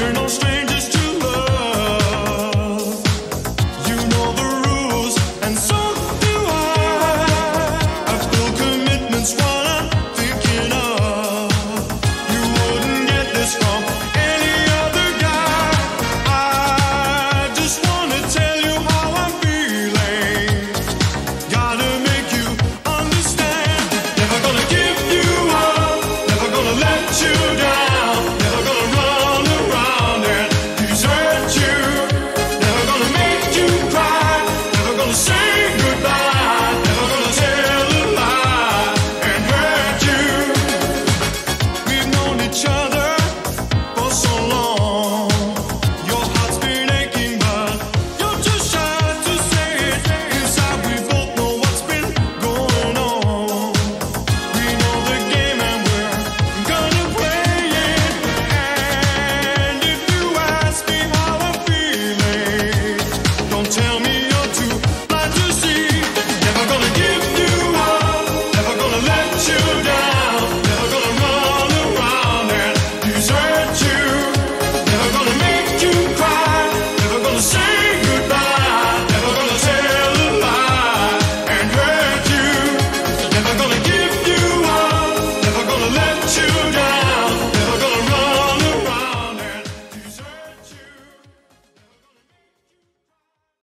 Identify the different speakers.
Speaker 1: We're no strangers.